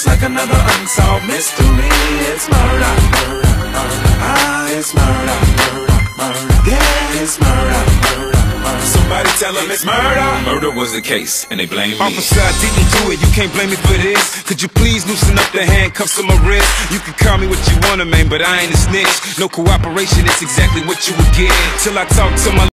It's like another unsolved mystery. It's murder, murder, murder. Ah, it's murder, murder, murder. Yeah, it's murder, murder, murder. Somebody tell them it's murder. Murder was the case, and they blame me. Officer, I didn't do it, you can't blame me for this Could you please loosen up the handcuffs on my wrist? You can call me what you wanna, man, but I ain't a snitch No cooperation, it's exactly what you would get Till I talk to my